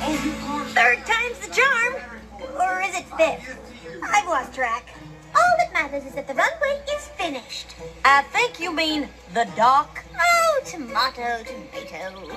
Third time's the charm. Or is it fifth? I've lost track. All that matters is that the runway is finished. Uh, I think you mean the dock. Oh, tomato, tomato.